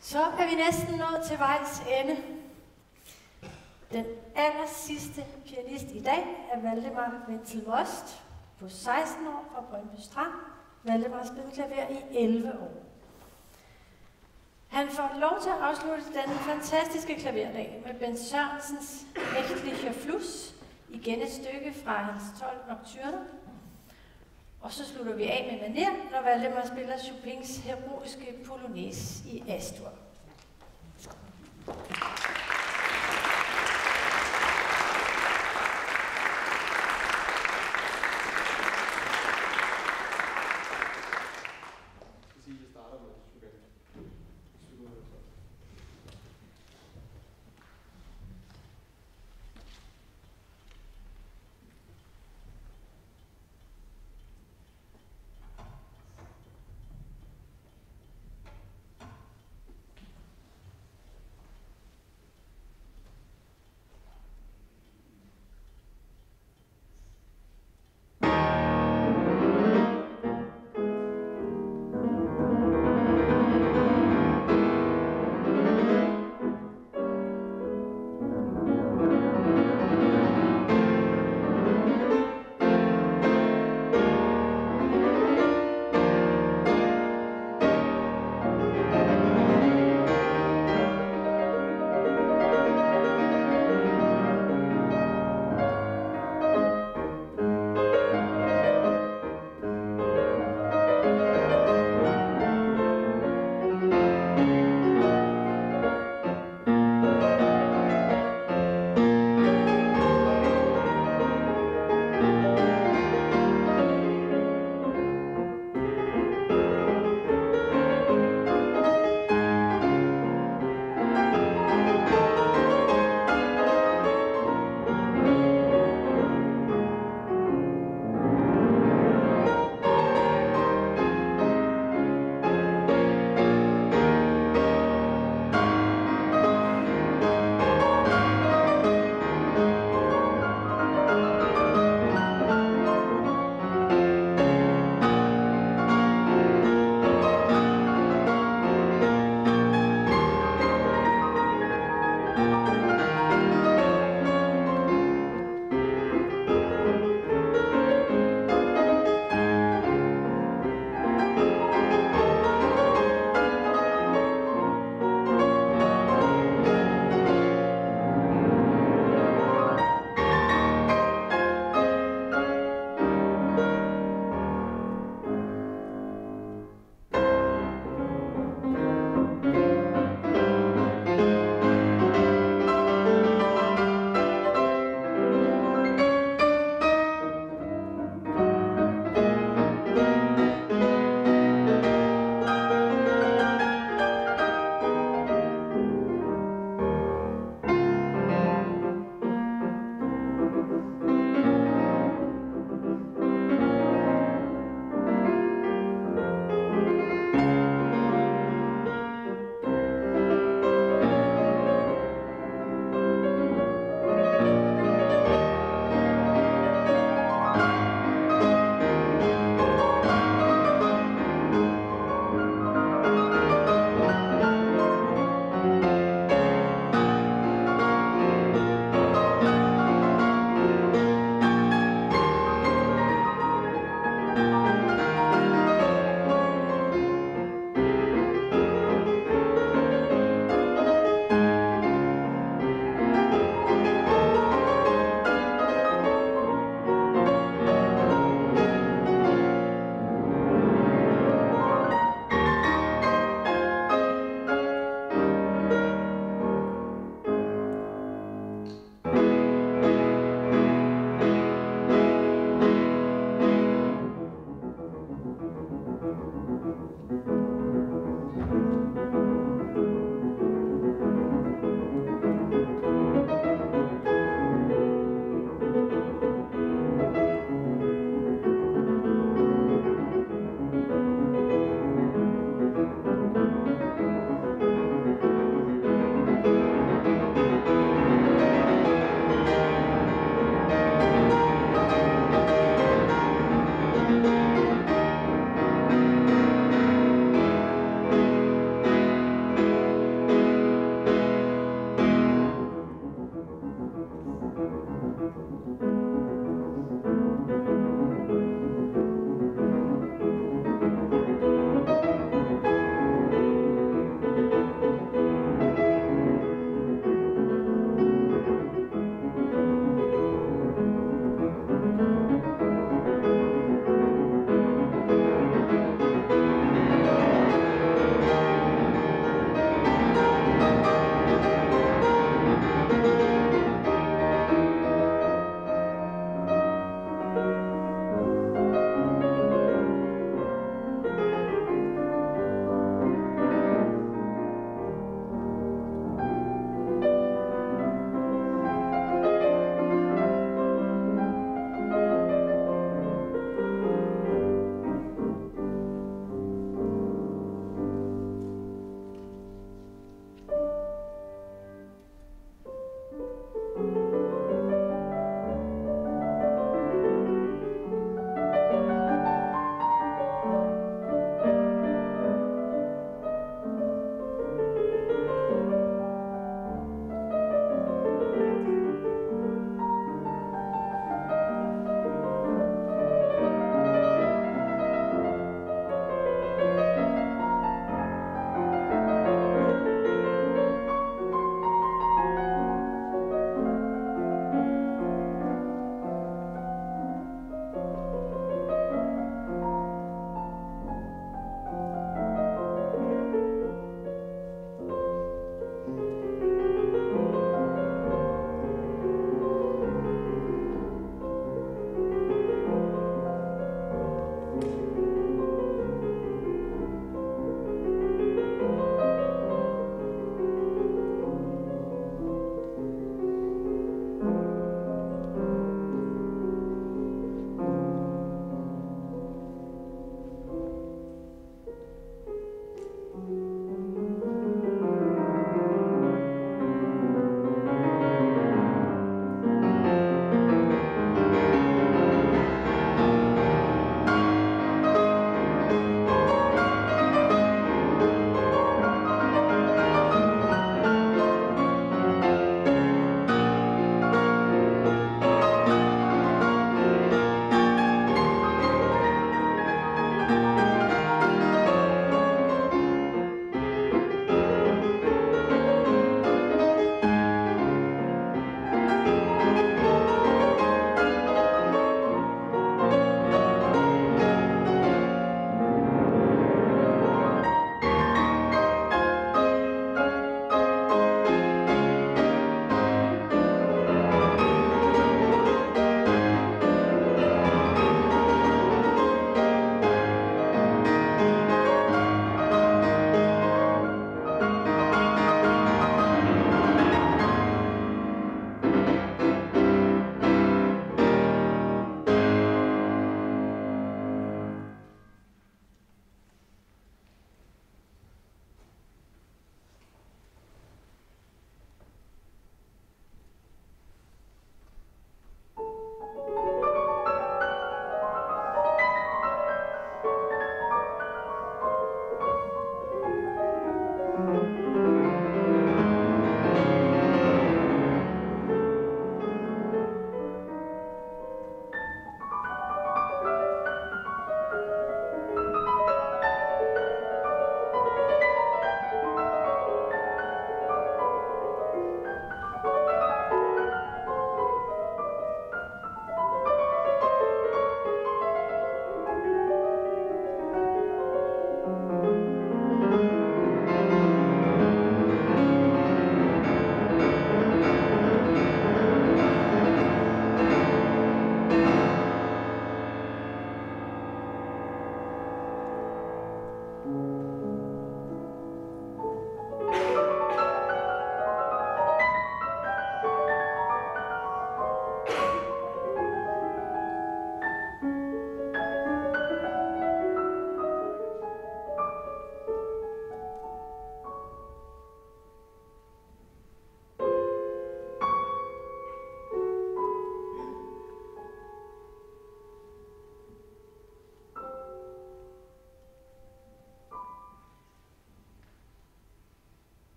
Så er vi næsten nået til vejs ende. Den aller sidste pianist i dag er Valdemar Wenzel Most på 16 år fra Brøndby Strand. Valdemar spillede klaver i 11 år. Han får lov til at afslutte den fantastiske klaverdag med Ben Sørensens Echtlicher Fluss, igen et stykke fra hans 12 nocturner. Og så slutter vi af med maner, når Valdemar spiller Chopins heroiske polonaise i Astur.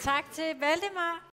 Tak til Valdemar.